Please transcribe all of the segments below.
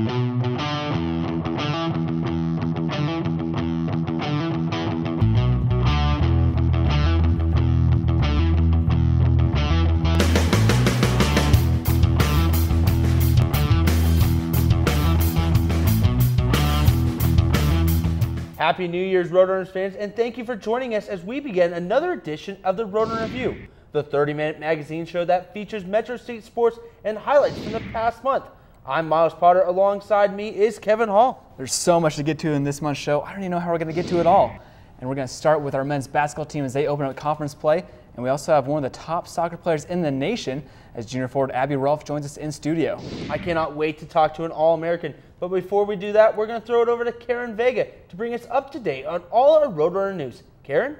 Happy New Year's, Roadrunners fans, and thank you for joining us as we begin another edition of the Roadrunner Review, the 30-minute magazine show that features Metro State sports and highlights from the past month. I'm Myles Potter. Alongside me is Kevin Hall. There's so much to get to in this month's show. I don't even know how we're going to get to it all. And we're going to start with our men's basketball team as they open up conference play. And we also have one of the top soccer players in the nation as junior forward Abby Rolph joins us in studio. I cannot wait to talk to an All-American. But before we do that, we're going to throw it over to Karen Vega to bring us up to date on all our Roadrunner news. Karen?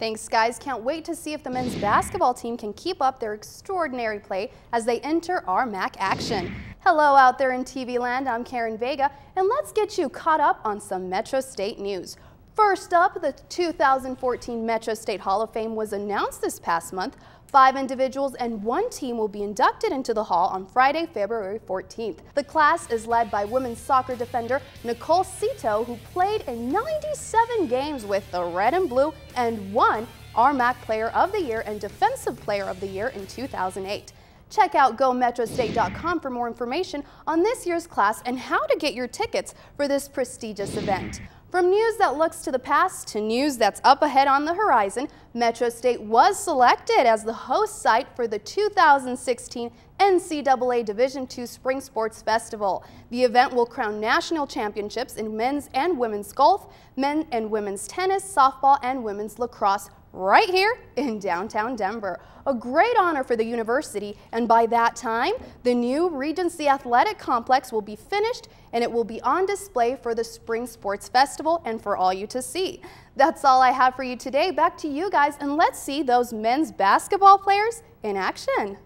Thanks, guys. Can't wait to see if the men's basketball team can keep up their extraordinary play as they enter RMAC action. Hello out there in TV land, I'm Karen Vega, and let's get you caught up on some Metro State news. First up, the 2014 Metro State Hall of Fame was announced this past month. Five individuals and one team will be inducted into the hall on Friday, February 14th. The class is led by women's soccer defender Nicole Cito, who played in 97 games with the Red and Blue and won RMAC Player of the Year and Defensive Player of the Year in 2008. Check out GoMetroState.com for more information on this year's class and how to get your tickets for this prestigious event. From news that looks to the past to news that's up ahead on the horizon, Metro State was selected as the host site for the 2016 NCAA Division II Spring Sports Festival. The event will crown national championships in men's and women's golf, men and women's tennis, softball, and women's lacrosse right here in downtown Denver. A great honor for the university, and by that time, the new Regency Athletic Complex will be finished and it will be on display for the Spring Sports Festival and for all you to see. That's all I have for you today. Back to you guys, and let's see those men's basketball players in action.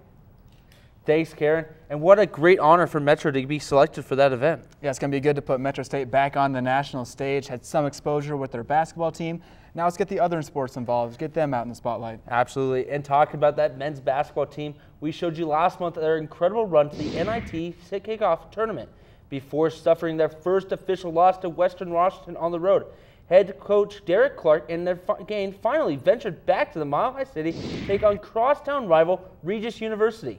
Thanks, Karen. And what a great honor for Metro to be selected for that event. Yeah, it's going to be good to put Metro State back on the national stage. Had some exposure with their basketball team. Now let's get the other sports involved, get them out in the spotlight. Absolutely. And talking about that men's basketball team, we showed you last month their incredible run to the NIT kickoff tournament before suffering their first official loss to Western Washington on the road. Head coach Derek Clark and their game finally ventured back to the Mile High City to take on crosstown rival Regis University.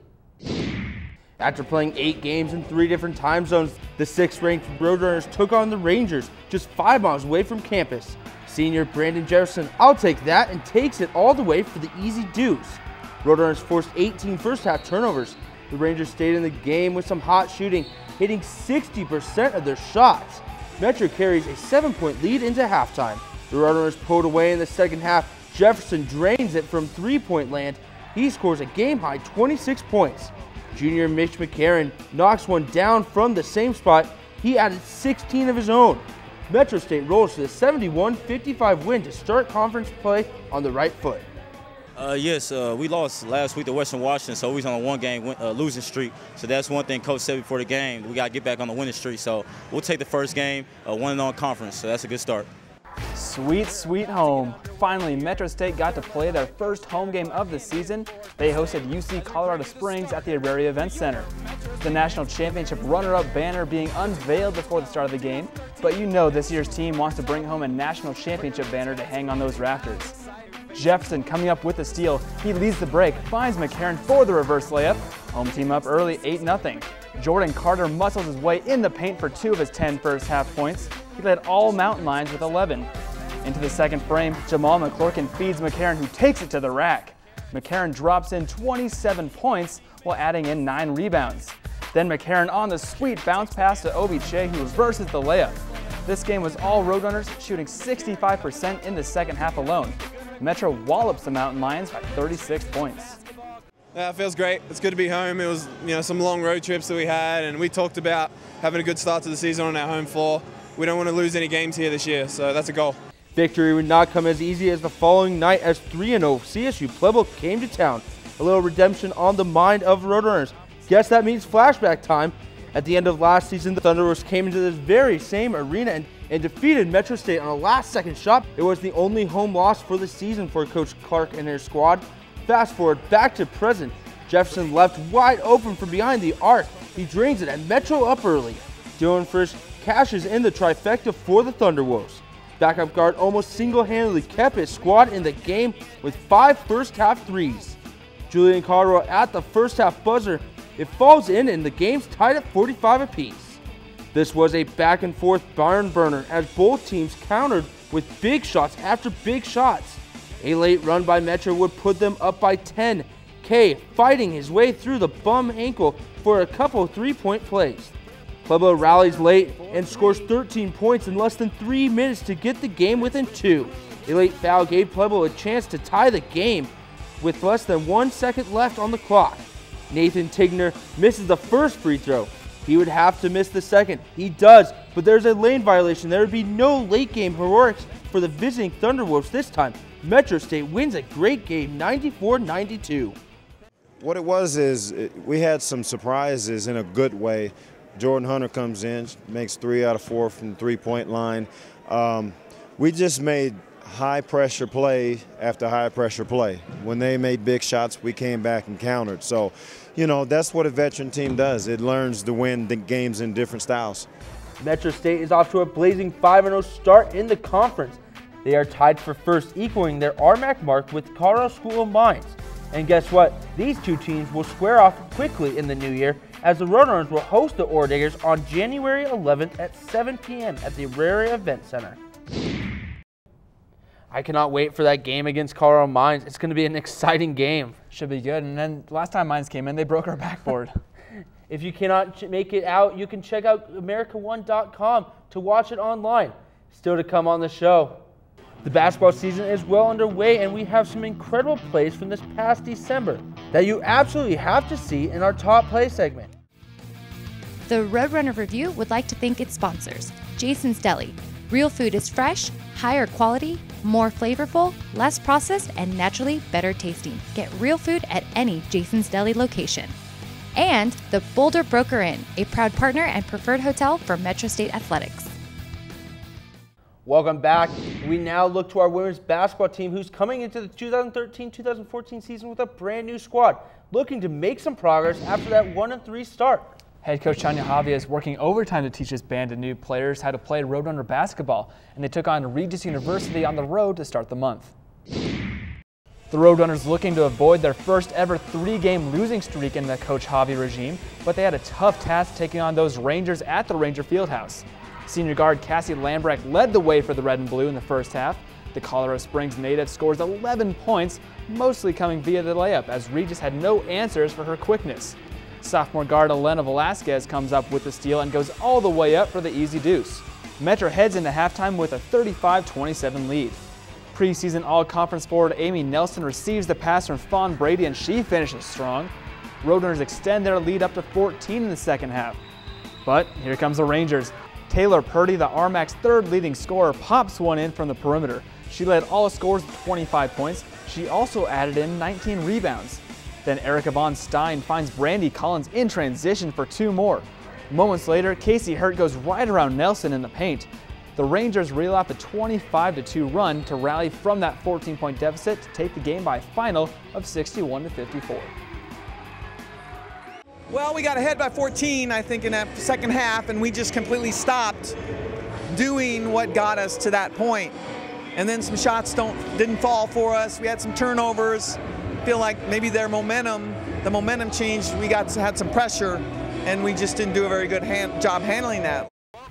After playing eight games in three different time zones, the sixth-ranked Roadrunners took on the Rangers just five miles away from campus. Senior Brandon Jefferson, I'll take that, and takes it all the way for the easy deuce. Roadrunners forced 18 first-half turnovers. The Rangers stayed in the game with some hot shooting, hitting 60% of their shots. Metro carries a seven-point lead into halftime. The Roadrunners pulled away in the second half. Jefferson drains it from three-point land. He scores a game-high 26 points. Junior Mitch McCarron knocks one down from the same spot. He added 16 of his own. Metro State rolls to the 71-55 win to start conference play on the right foot. Uh, yes, uh, we lost last week to Western Washington, so we was on a one-game uh, losing streak. So that's one thing Coach said before the game. We got to get back on the winning streak. So we'll take the first game, uh, one and on conference. So that's a good start. Sweet, sweet home. Finally, Metro State got to play their first home game of the season. They hosted UC Colorado Springs at the Auraria Event Center. The national championship runner-up banner being unveiled before the start of the game, but you know this year's team wants to bring home a national championship banner to hang on those rafters. Jefferson coming up with the steal. He leads the break, finds McCarron for the reverse layup. Home team up early, 8-0. Jordan Carter muscles his way in the paint for two of his 10 first half points. He led all Mountain Lions with 11. Into the second frame, Jamal McClurkin feeds McCarron who takes it to the rack. McCarron drops in 27 points while adding in 9 rebounds. Then McCarron on the sweet bounce pass to Obi Che who reverses the layup. This game was all Roadrunners shooting 65% in the second half alone. Metro wallops the Mountain Lions by 36 points. Yeah, it feels great. It's good to be home. It was you know some long road trips that we had, and we talked about having a good start to the season on our home floor. We don't want to lose any games here this year, so that's a goal. Victory would not come as easy as the following night as 3-0 CSU Pueblo came to town. A little redemption on the mind of Roadrunners. Guess that means flashback time. At the end of last season, the Thunderers came into this very same arena and and defeated Metro State on a last-second shot. It was the only home loss for the season for Coach Clark and his squad. Fast forward back to present, Jefferson left wide open from behind the arc. He drains it and Metro up early. Dylan Frisch cashes in the trifecta for the Thunderwolves. Backup guard almost single-handedly kept his squad in the game with five first-half threes. Julian Cotterill at the first-half buzzer. It falls in and the game's tied at 45 apiece. This was a back-and-forth barn burner as both teams countered with big shots after big shots. A late run by Metro would put them up by 10. Kay fighting his way through the bum ankle for a couple three-point plays. Pueblo rallies late and scores 13 points in less than three minutes to get the game within two. A late foul gave Pueblo a chance to tie the game with less than one second left on the clock. Nathan Tigner misses the first free throw. He would have to miss the second. He does, but there's a lane violation. There would be no late game heroics for the visiting Thunderwolves this time. Metro State wins a great game 94 92. What it was is we had some surprises in a good way. Jordan Hunter comes in, makes three out of four from the three point line. Um, we just made high pressure play after high pressure play. When they made big shots, we came back and countered. So, you know, that's what a veteran team does. It learns to win the games in different styles. Metro State is off to a blazing 5 0 start in the conference. They are tied for first, equaling their RMAC mark with Colorado School of Mines. And guess what? These two teams will square off quickly in the new year as the Roadrunners will host the Ore Diggers on January 11th at 7 p.m. at the Auraria Event Center. I cannot wait for that game against Colorado Mines. It's going to be an exciting game. Should be good. And then last time Mines came in, they broke our backboard. if you cannot make it out, you can check out America1.com to watch it online. Still to come on the show. The basketball season is well underway, and we have some incredible plays from this past December that you absolutely have to see in our top play segment. The Roadrunner Review would like to thank its sponsors Jason's Deli. Real food is fresh, higher quality, more flavorful, less processed, and naturally better tasting. Get real food at any Jason's Deli location. And the Boulder Broker Inn, a proud partner and preferred hotel for Metro State Athletics. Welcome back. We now look to our women's basketball team who's coming into the 2013-2014 season with a brand new squad, looking to make some progress after that 1-3 start. Head coach Tanya Haave is working overtime to teach his band of new players how to play Roadrunner basketball, and they took on Regis University on the road to start the month. The Roadrunners looking to avoid their first ever three-game losing streak in the Coach Haave regime, but they had a tough task taking on those Rangers at the Ranger Fieldhouse. Senior guard Cassie Lambrecht led the way for the red and blue in the first half. The Colorado Springs native scores 11 points, mostly coming via the layup, as Regis had no answers for her quickness. Sophomore guard Elena Velasquez comes up with the steal and goes all the way up for the easy deuce. Metro heads into halftime with a 35-27 lead. Preseason All-Conference forward Amy Nelson receives the pass from Fawn Brady and she finishes strong. Roadrunners extend their lead up to 14 in the second half. But here comes the Rangers. Taylor Purdy, the RMAC's third leading scorer, pops one in from the perimeter. She led all scores with 25 points. She also added in 19 rebounds. Then Erica Von Stein finds Brandy Collins in transition for two more. Moments later, Casey Hurt goes right around Nelson in the paint. The Rangers reel off a 25-2 run to rally from that 14-point deficit to take the game by a final of 61-54. Well, we got ahead by 14, I think, in that second half, and we just completely stopped doing what got us to that point. And then some shots don't didn't fall for us. We had some turnovers. Feel like maybe their momentum, the momentum changed. We got had some pressure, and we just didn't do a very good hand, job handling that.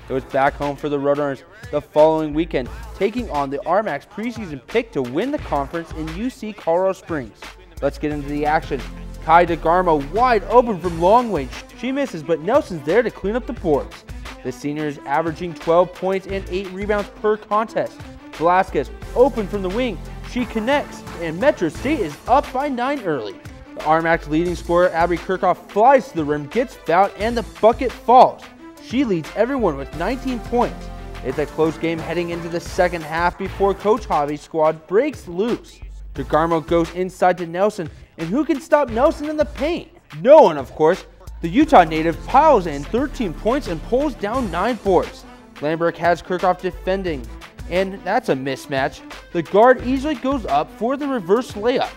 It was back home for the Roadrunners the following weekend, taking on the RMAC's preseason pick to win the conference in UC Colorado Springs. Let's get into the action. Kai DeGarmo wide open from long range. She misses, but Nelson's there to clean up the boards. The senior is averaging 12 points and 8 rebounds per contest. Velasquez open from the wing. She connects, and Metro State is up by 9 early. The RMAC's leading scorer, Abby Kirchhoff, flies to the rim, gets fouled, and the bucket falls. She leads everyone with 19 points. It's a close game heading into the second half before Coach Haave's squad breaks loose. DeGarmo goes inside to Nelson and who can stop Nelson in the paint? No one, of course. The Utah native piles in 13 points and pulls down 9 boards. Lambert has Kirchhoff defending, and that's a mismatch. The guard easily goes up for the reverse layup.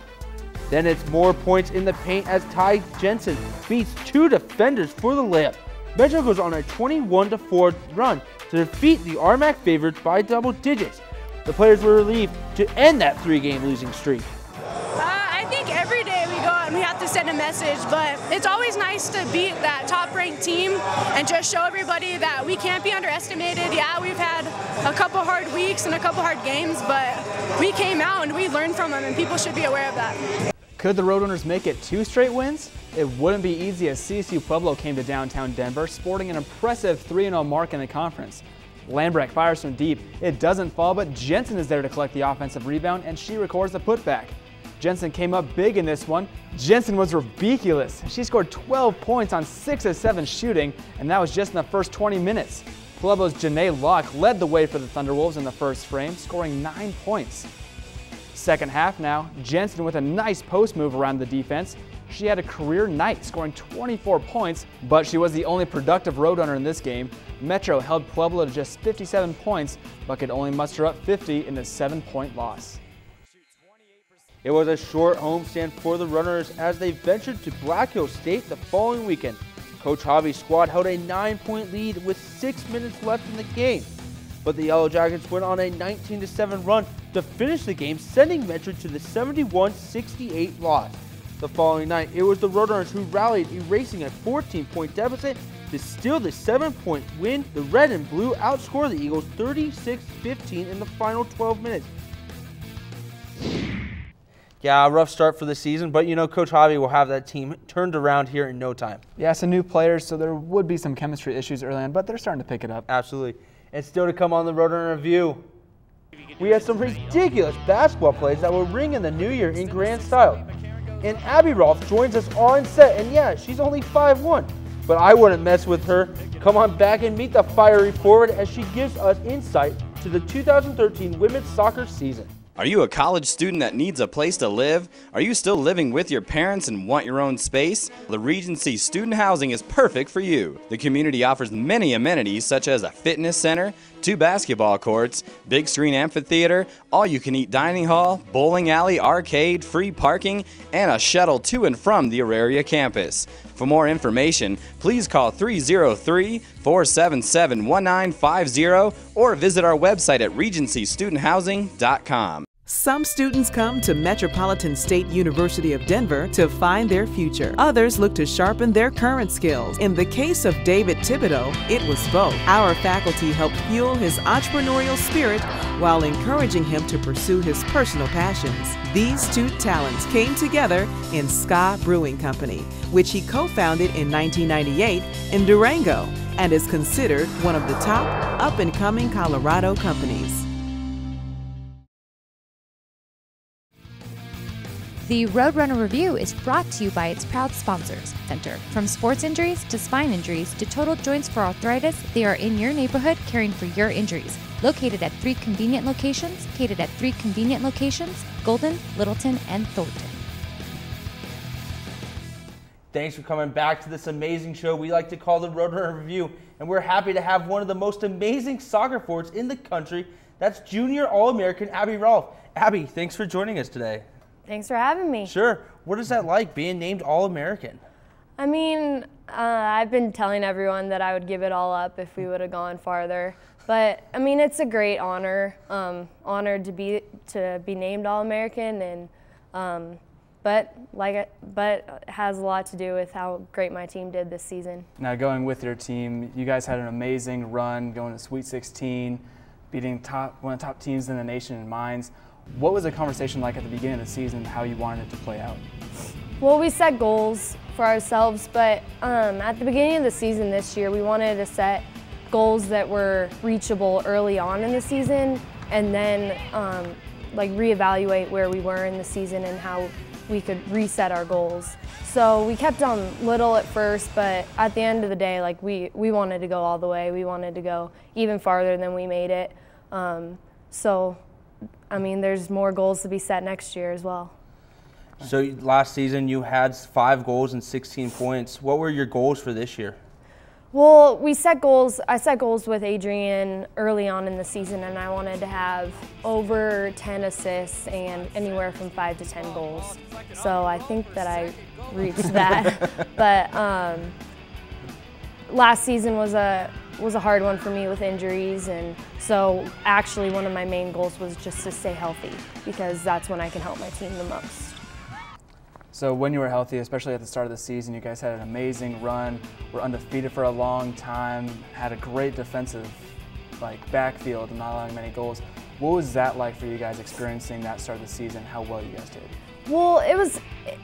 Then it's more points in the paint as Ty Jensen beats two defenders for the layup. Metro goes on a 21-4 run to defeat the RMAC favorites by double digits. The players were relieved to end that three-game losing streak. Uh, I think every go and we have to send a message, but it's always nice to beat that top-ranked team and just show everybody that we can't be underestimated. Yeah, we've had a couple hard weeks and a couple hard games, but we came out and we learned from them, and people should be aware of that. Could the Roadrunners make it two straight wins? It wouldn't be easy as CSU Pueblo came to downtown Denver, sporting an impressive 3-0 mark in the conference. Lambrecht fires from deep. It doesn't fall, but Jensen is there to collect the offensive rebound, and she records the putback. Jensen came up big in this one. Jensen was ridiculous. She scored 12 points on 6 of 7 shooting, and that was just in the first 20 minutes. Pueblo's Janae Locke led the way for the Thunderwolves in the first frame, scoring 9 points. Second half now, Jensen with a nice post move around the defense. She had a career night, scoring 24 points, but she was the only productive Roadrunner in this game. Metro held Pueblo to just 57 points, but could only muster up 50 in a seven-point loss. It was a short homestand for the Runners as they ventured to Black Hills State the following weekend. Coach Hobby's squad held a nine-point lead with six minutes left in the game, but the Yellow Jackets went on a 19-7 run to finish the game, sending Metro to the 71-68 loss. The following night, it was the Roadrunners who rallied, erasing a 14-point deficit to steal the 7-point win. The Red and Blue outscored the Eagles 36-15 in the final 12 minutes. Yeah, rough start for the season, but you know Coach Haave will have that team turned around here in no time. Yeah, some new players, so there would be some chemistry issues early on, but they're starting to pick it up. Absolutely. And still to come on the Roadrunner Review, we had some ridiculous basketball plays that will ring in the new year in grand style. And Abby Rolph joins us on set, and yeah, she's only 5'1", but I wouldn't mess with her. Come on back and meet the fiery forward as she gives us insight to the 2013 women's soccer season. Are you a college student that needs a place to live? Are you still living with your parents and want your own space? The Regency Student Housing is perfect for you. The community offers many amenities such as a fitness center, two basketball courts, big screen amphitheater, all you can eat dining hall, bowling alley, arcade, free parking, and a shuttle to and from the Auraria campus. For more information, please call 303 477 1950 or visit our website at regencystudenthousing.com. Some students come to Metropolitan State University of Denver to find their future. Others look to sharpen their current skills. In the case of David Thibodeau, it was both. Our faculty helped fuel his entrepreneurial spirit while encouraging him to pursue his personal passions. These two talents came together in Ska Brewing Company, which he co-founded in 1998 in Durango and is considered one of the top up-and-coming Colorado companies. The Roadrunner Review is brought to you by its proud sponsors, Center. From sports injuries to spine injuries to total joints for arthritis, they are in your neighborhood caring for your injuries. Located at three convenient locations, catered at three convenient locations, Golden, Littleton, and Thornton. Thanks for coming back to this amazing show we like to call the Roadrunner Review, and we're happy to have one of the most amazing soccer forwards in the country. That's Junior All-American Abby Rolph. Abby, thanks for joining us today. Thanks for having me. Sure. What is that like being named All American? I mean, uh, I've been telling everyone that I would give it all up if we would have gone farther. But I mean, it's a great honor. Um, honored to be to be named All American, and um, but like but it has a lot to do with how great my team did this season. Now, going with your team, you guys had an amazing run, going to Sweet 16, beating top one of the top teams in the nation in Mines. What was the conversation like at the beginning of the season, how you wanted it to play out? Well, we set goals for ourselves, but um, at the beginning of the season this year, we wanted to set goals that were reachable early on in the season and then um, like reevaluate where we were in the season and how we could reset our goals. So we kept on little at first, but at the end of the day, like we, we wanted to go all the way. We wanted to go even farther than we made it. Um, so, I mean, there's more goals to be set next year as well. So last season you had five goals and 16 points. What were your goals for this year? Well, we set goals. I set goals with Adrian early on in the season, and I wanted to have over 10 assists and anywhere from five to 10 goals. So I think that I reached that. but um, last season was a was a hard one for me with injuries, and so actually one of my main goals was just to stay healthy because that's when I can help my team the most. So when you were healthy, especially at the start of the season, you guys had an amazing run, were undefeated for a long time, had a great defensive like backfield and not allowing many goals. What was that like for you guys experiencing that start of the season, how well you guys did? Well, it was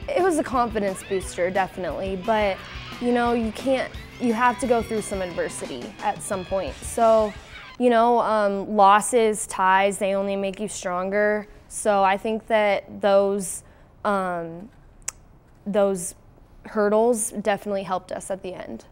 it was a confidence booster definitely, but you know, you can't you have to go through some adversity at some point. So, you know, um, losses, ties, they only make you stronger. So I think that those um, those hurdles definitely helped us at the end.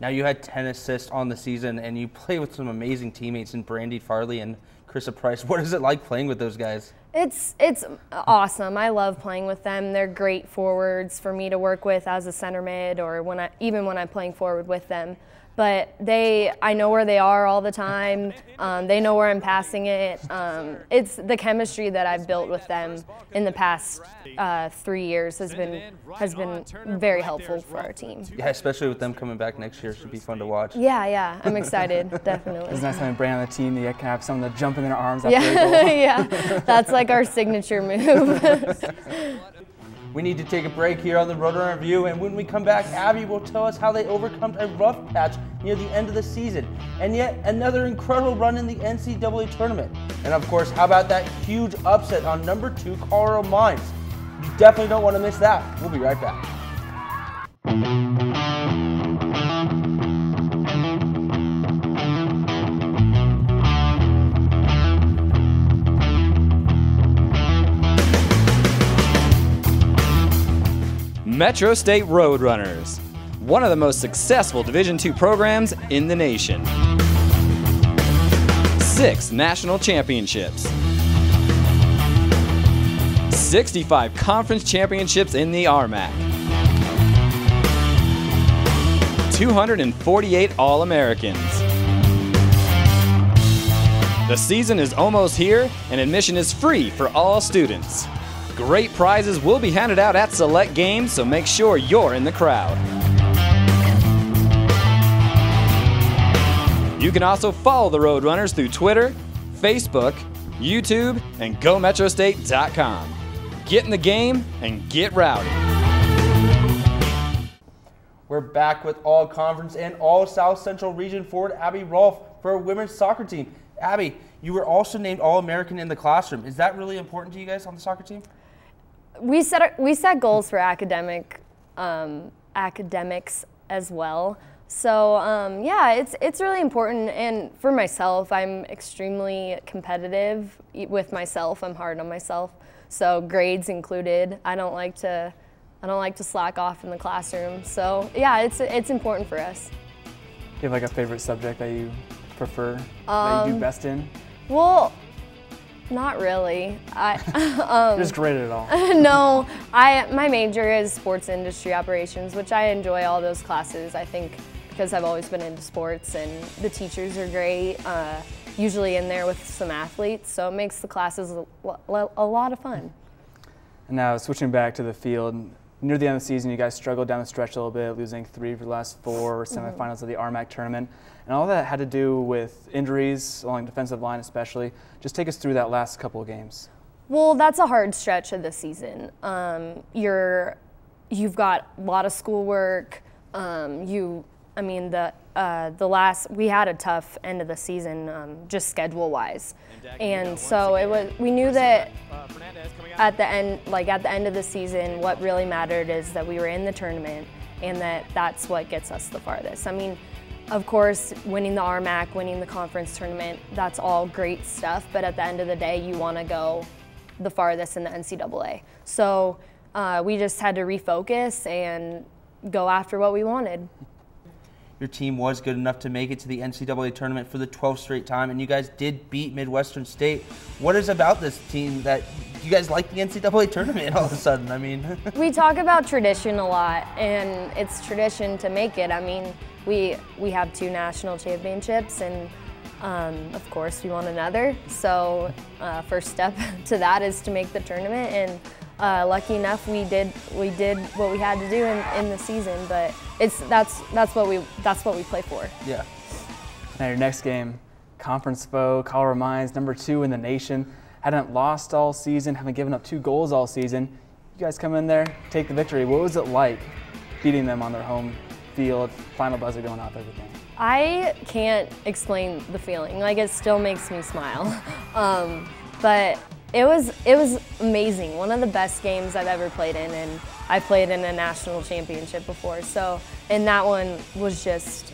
Now you had 10 assists on the season, and you play with some amazing teammates in Brandy Farley and Krista Price. What is it like playing with those guys? It's it's awesome. I love playing with them. They're great forwards for me to work with as a center mid, or when I even when I'm playing forward with them but they I know where they are all the time. Um, they know where I'm passing it. Um, it's the chemistry that I've built with them in the past uh, three years has been has been very helpful for our team. Yeah, especially with them coming back next year, should be fun to watch. Yeah, yeah, I'm excited, definitely. It's nice having Brand on the team. You can have someone to jump in their arms. yeah, yeah, that's like our signature move. We need to take a break here on the Roadrunner Review, and when we come back, Abby will tell us how they overcome a rough patch near the end of the season, and yet another incredible run in the NCAA tournament. And of course, how about that huge upset on number two Colorado Mines? You definitely don't want to miss that. We'll be right back. Metro State Roadrunners, one of the most successful Division II programs in the nation. Six national championships, 65 conference championships in the RMAC, 248 All Americans. The season is almost here, and admission is free for all students. Great prizes will be handed out at select games, so make sure you're in the crowd. You can also follow the Roadrunners through Twitter, Facebook, YouTube, and GoMetroState.com. Get in the game and get rowdy. We're back with all conference and all South Central Region forward Abby Rolph for our women's soccer team. Abby, you were also named All American in the classroom. Is that really important to you guys on the soccer team? we set we set goals for academic um, academics as well. So um, yeah, it's it's really important. And for myself, I'm extremely competitive with myself. I'm hard on myself. So grades included. I don't like to I don't like to slack off in the classroom. So yeah, it's it's important for us. Do you have like a favorite subject that you prefer um, that you do um, best in? Well, not really. I um, just great at it all. no, I my major is sports industry operations, which I enjoy all those classes. I think because I've always been into sports and the teachers are great. Uh, usually in there with some athletes, so it makes the classes a, a lot of fun. And now switching back to the field, near the end of the season, you guys struggled down the stretch a little bit, losing three of your last four mm-hmm. semifinals of the RMAC tournament. And all that had to do with injuries along the defensive line, especially. Just take us through that last couple of games. Well, that's a hard stretch of the season. Um, you're, you've got a lot of schoolwork. Um, you, I mean, the uh, the last we had a tough end of the season, um, just schedule wise, and so it was. We knew that at the end, like at the end of the season, what really mattered is that we were in the tournament, and that that's what gets us the farthest. I mean of course, winning the RMAC, winning the conference tournament, that's all great stuff, but at the end of the day, you want to go the farthest in the NCAA. So uh, we just had to refocus and go after what we wanted. Your team was good enough to make it to the NCAA tournament for the 12th straight time, and you guys did beat Midwestern State. What is about this team that you guys like the NCAA tournament all of a sudden. I mean, we talk about tradition a lot, and it's tradition to make it. I mean, we we have two national championships, and um, of course we want another. So uh, first step to that is to make the tournament, and uh, lucky enough we did we did what we had to do in, in the season. But it's that's that's what we that's what we play for. Yeah. Now your next game, conference foe, Colorado Mines, number two in the nation hadn't lost all season, haven't given up two goals all season. You guys come in there, take the victory. What was it like beating them on their home field, final buzzer going off, everything? I can't explain the feeling. Like it still makes me smile. um, but it was it was amazing. One of the best games I've ever played in, and I played in a national championship before. So, and that one was just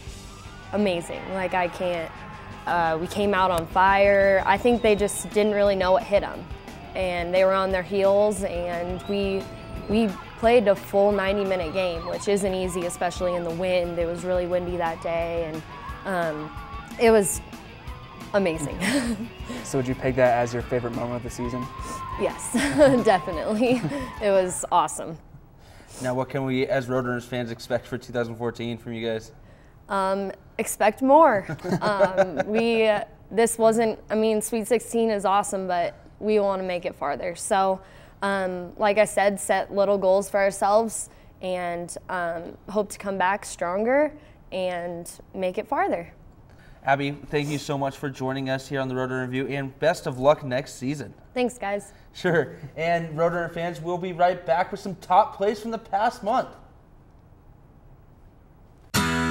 amazing. Like I can't uh, we came out on fire. I think they just didn't really know what hit them. And they were on their heels, and we, we played a full 90 minute game, which isn't easy, especially in the wind. It was really windy that day, and um, it was amazing. so, would you peg that as your favorite moment of the season? Yes, definitely. it was awesome. Now, what can we, as Roadrunners fans, expect for 2014 from you guys? Um, expect more. um, we this wasn't. I mean, Sweet 16 is awesome, but we want to make it farther. So, um, like I said, set little goals for ourselves and um, hope to come back stronger and make it farther. Abby, thank you so much for joining us here on the Roadrunner Review, and best of luck next season. Thanks, guys. Sure. And Roadrunner fans, we'll be right back with some top plays from the past month.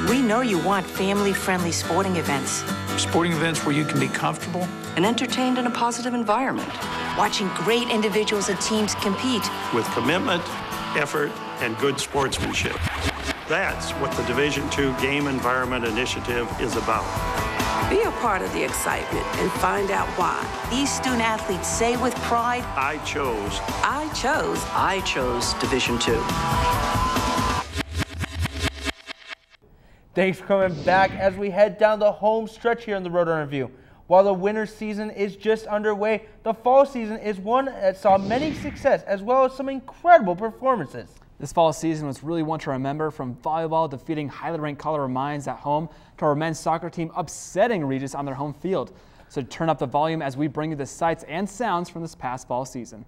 We know you want family-friendly sporting events. Sporting events where you can be comfortable. And entertained in a positive environment. Watching great individuals and teams compete. With commitment, effort, and good sportsmanship. That's what the Division II Game Environment Initiative is about. Be a part of the excitement and find out why. These student athletes say with pride, I chose. I chose. I chose Division II. Thanks for coming back as we head down the home stretch here in the Roadrunner Review. While the winter season is just underway, the fall season is one that saw many success as well as some incredible performances. This fall season was really one to remember from volleyball defeating highly ranked Colorado Mines at home to our men's soccer team upsetting Regis on their home field. So turn up the volume as we bring you the sights and sounds from this past fall season.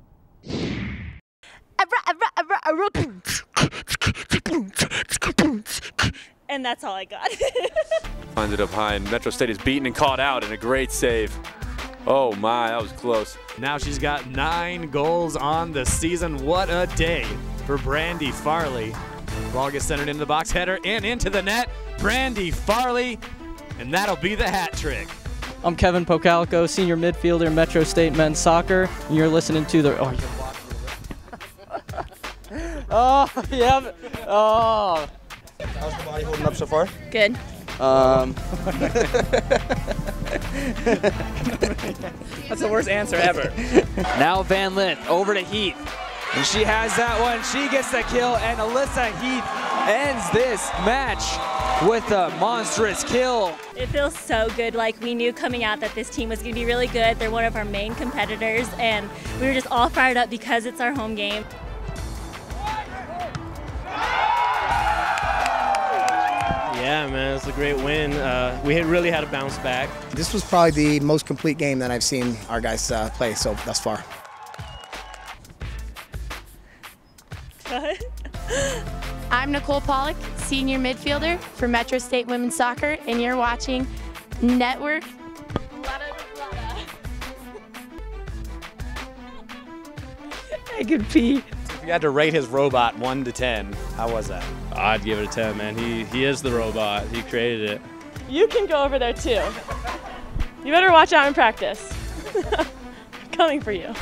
and that's all I got. Ended up high, and Metro State is beaten and caught out in a great save. Oh my, that was close. Now she's got nine goals on the season. What a day for Brandy Farley. Ball gets centered into the box header and into the net. Brandy Farley, and that'll be the hat trick. I'm Kevin Pocalco, senior midfielder, Metro State men's soccer, and you're listening to the. Oh, oh yeah. Oh. How's the body holding up so far? Good. Um. That's the worst answer ever. now Van Lith over to Heath. And she has that one. She gets the kill, and Alyssa Heath ends this match with a monstrous kill. It feels so good. Like we knew coming out that this team was going to be really good. They're one of our main competitors, and we were just all fired up because it's our home game. Yeah, man, it's a great win. Uh, we really had to bounce back. This was probably the most complete game that I've seen our guys uh, play so thus far. I'm Nicole Pollock, senior midfielder for Metro State Women's Soccer, and you're watching Network. I could pee. If you had to rate his robot 1 to 10, how was that? I'd give it a 10, man. He, he is the robot. He created it. You can go over there too. You better watch out in practice. Coming for you.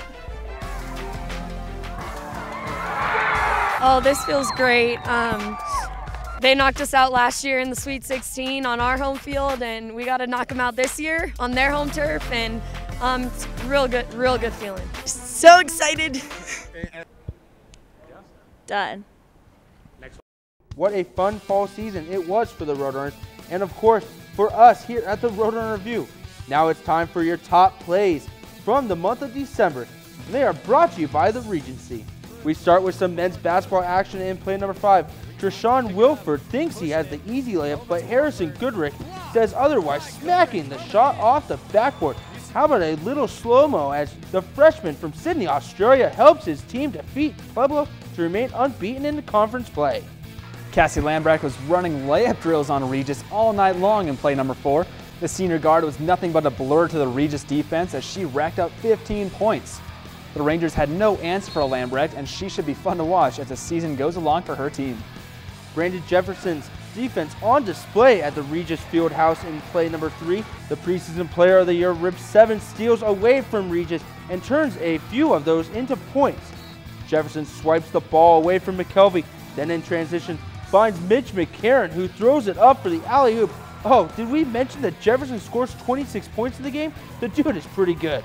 Oh, this feels great. Um, they knocked us out last year in the Sweet 16 on our home field, and we got to knock them out this year on their home turf, and um, it's real good, real good feeling. So excited. Done. Next What a fun fall season it was for the Roadrunners, and of course for us here at the Roadrunner Review. Now it's time for your top plays from the month of December and they are brought to you by the Regency. We start with some men's basketball action in play number five. Treshawn Wilford thinks he has the easy layup, but Harrison Goodrick says otherwise, smacking the shot off the backboard. How about a little slow-mo as the freshman from Sydney, Australia helps his team defeat Pueblo to remain unbeaten in the conference play. Cassie Lambrecht was running layup drills on Regis all night long in play number four. The senior guard was nothing but a blur to the Regis defense as she racked up 15 points. The Rangers had no answer for a Lambrecht, and she should be fun to watch as the season goes along for her team. Brandon Jefferson's defense on display at the Regis Fieldhouse in play number three. The preseason player of the year rips seven steals away from Regis and turns a few of those into points. Jefferson swipes the ball away from McKelvey, then in transition finds Mitch McCarron who throws it up for the alley-oop. Oh, did we mention that Jefferson scores 26 points in the game? The dude is pretty good.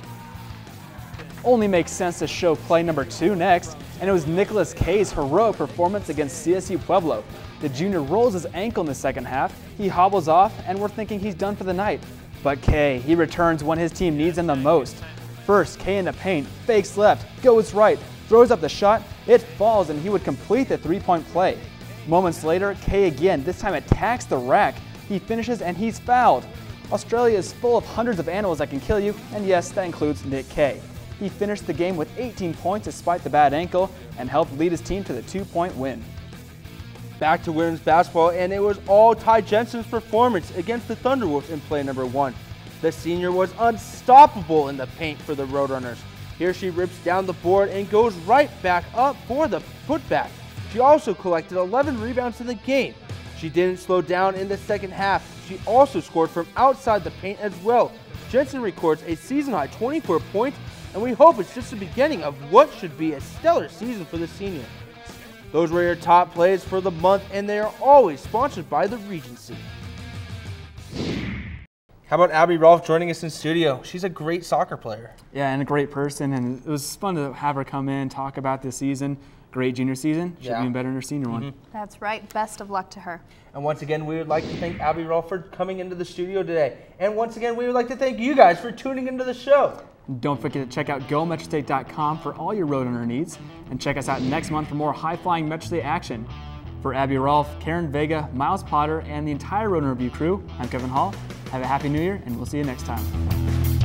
Only makes sense to show play number two next, and it was Nicholas Kay's heroic performance against CSU Pueblo. The junior rolls his ankle in the second half, he hobbles off, and we're thinking he's done for the night. But Kay, he returns when his team needs him the most. First, Kay in the paint, fakes left, goes right, throws up the shot, it falls, and he would complete the three-point play. Moments later, Kay again, this time attacks the rack. He finishes and he's fouled. Australia is full of hundreds of animals that can kill you, and yes, that includes Nick Kay. He finished the game with 18 points despite the bad ankle and helped lead his team to the two-point win. Back to women's basketball, and it was all Ty Jensen's performance against the Thunderwolves in play number one. The senior was unstoppable in the paint for the Roadrunners. Here she rips down the board and goes right back up for the putback. She also collected 11 rebounds in the game. She didn't slow down in the second half. She also scored from outside the paint as well. Jensen records a season high 24 points, and we hope it's just the beginning of what should be a stellar season for the senior. Those were your top plays for the month, and they are always sponsored by the Regency. How about Abby Rolph joining us in studio? She's a great soccer player. Yeah, and a great person, and it was fun to have her come in, talk about this season. Great junior season. Should Yeah. be better in her senior one. Mm-hmm. That's right. Best of luck to her. And once again, we would like to thank Abby Rolph for coming into the studio today. And once again, we would like to thank you guys for tuning into the show. Don't forget to check out GoMetroState.com for all your Roadrunner needs, and check us out next month for more high-flying Metro State action. For Abby Rolph, Karen Vega, Myles Potter, and the entire Roadrunner Review crew, I'm Kevin Hall. Have a happy new year, and we'll see you next time.